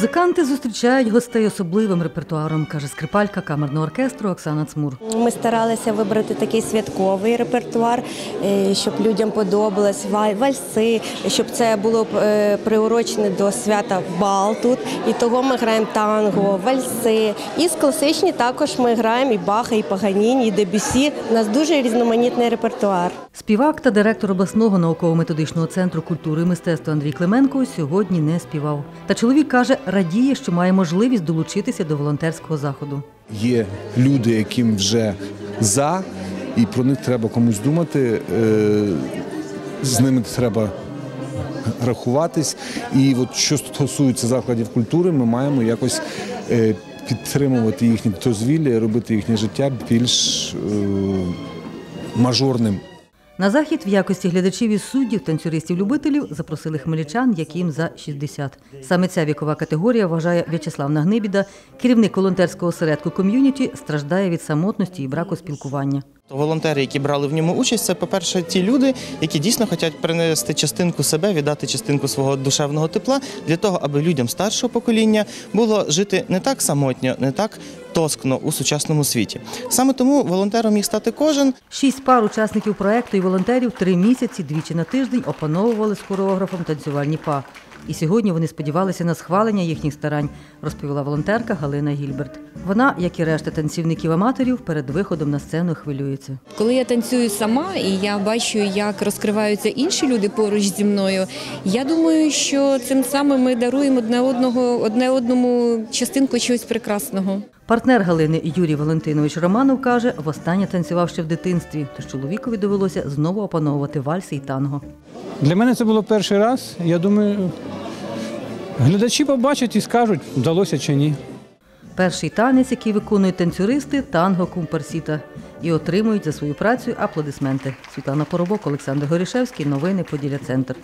Музиканти зустрічають гостей особливим репертуаром, каже скрипалька камерного оркестру Оксана Цмур. Ми старалися вибрати такий святковий репертуар, е, щоб людям подобалось ва- вальси, щоб це було е, приурочене до свята бал тут. І того ми граємо танго, вальси. І з класичні також ми граємо і Баха, і Паганіні, і Дебюсі. У нас дуже різноманітний репертуар. Співак та директор обласного науково-методичного центру культури і мистецтва Андрій Клименко сьогодні не співав. Та чоловік каже, радіє, що має можливість долучитися до волонтерського заходу. Є люди, яким вже за, і про них треба комусь думати. е, З ними треба рахуватись. І от що стосується закладів культури, ми маємо якось е, підтримувати їхнє дозвілля робити їхнє життя більш е, мажорним. На захід в якості глядачів і суддів, танцюристів-любителів запросили хмельничан, яким за 60. Саме ця вікова категорія, вважає В'ячеслав Нагнибіда, керівник волонтерського осередку ком'юніті, страждає від самотності і браку спілкування. То волонтери, які брали в ньому участь, це, по-перше, ті люди, які дійсно хочуть принести частинку себе, віддати частинку свого душевного тепла для того, аби людям старшого покоління було жити не так самотньо, не так тоскно у сучасному світі. Саме тому волонтером міг стати кожен, Шість пар учасників проекту і волонтерів три місяці двічі на тиждень опановували з хореографом танцювальні па. І сьогодні вони сподівалися на схвалення їхніх старань, розповіла волонтерка Галина Гільберт. Вона, як і решта танцівників-аматорів, перед виходом на сцену хвилюється. Коли я танцюю сама і я бачу, як розкриваються інші люди поруч зі мною, я думаю, що цим самим ми даруємо одне одного, одне одному частинку чогось прекрасного. Партнер Галини Юрій Валентинович Романов каже, востаннє танцював ще в дитинстві, тож чоловікові довелося знову опановувати вальси і танго. Для мене це було перший раз. Я думаю, глядачі побачать і скажуть, вдалося чи ні. Перший танець, який виконують танцюристи, танго кумперсіта. І отримують за свою працю аплодисменти. Світлана Поробок, Олександр Горішевський. Новини Поділля Центр.